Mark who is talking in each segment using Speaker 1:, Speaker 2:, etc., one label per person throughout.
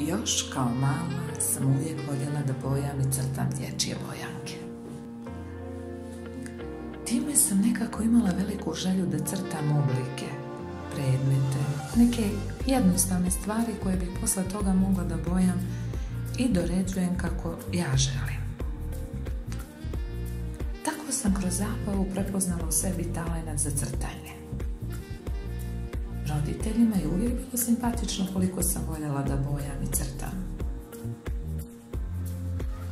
Speaker 1: Još kao mala sam uvijek voljela da bojam i crtam dječje bojanke. Time sam nekako imala veliku želju da crtam oblike, predmete, neke jednostavne stvari koje bih posle toga mogla da bojam i doređujem kako ja želim. Tako sam kroz zabavu prepoznala u sebi talent za crtanje roditeljima je uvijek bilo simpatično koliko sam voljela da bojam i crtam.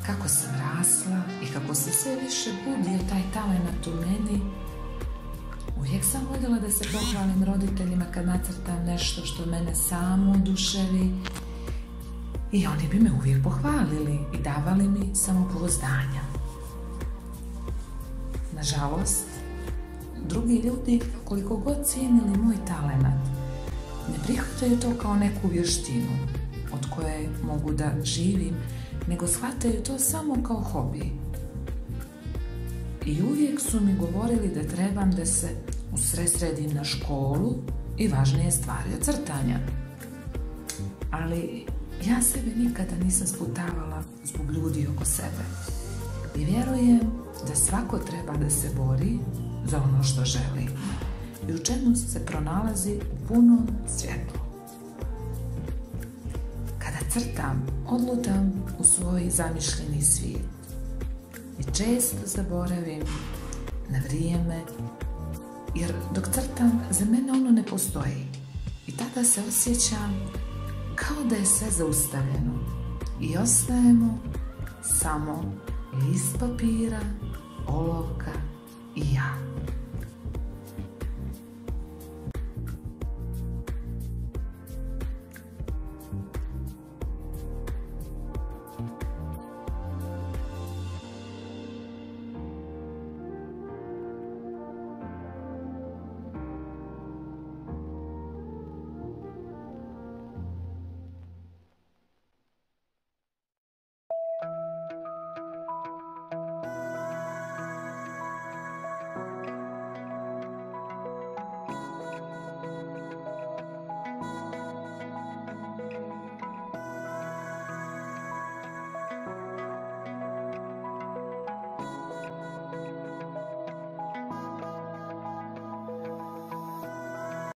Speaker 1: Kako sam rasla i kako se sve više budio taj talent u meni, uvijek sam voljela da se pohvalim roditeljima kad nacrtam nešto što mene samo oduševi i oni bi me uvijek pohvalili i davali mi samopouzdanja. Nažalost, drugi ljudi, koliko god cijenili moj talent, ne prihvataju to kao neku vještinu od koje mogu da živim, nego shvataju to samo kao hobi. I uvijek su mi govorili da trebam da se usresredim na školu i važnije stvari od crtanja. Ali ja sebe nikada nisam sputavala zbog ljudi oko sebe. I vjerujem da svako treba da se bori za ono što želi i u čemu se pronalazi u punom svjetlu. Kada crtam, odlutam u svoj zamišljeni svijet i često zaboravim na vrijeme, jer dok crtam, za mene ono ne postoji. I tada se osjećam kao da je sve zaustavljeno i ostajemo samo list papira, olovka 一样。